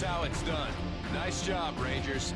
That's how it's done. Nice job, Rangers.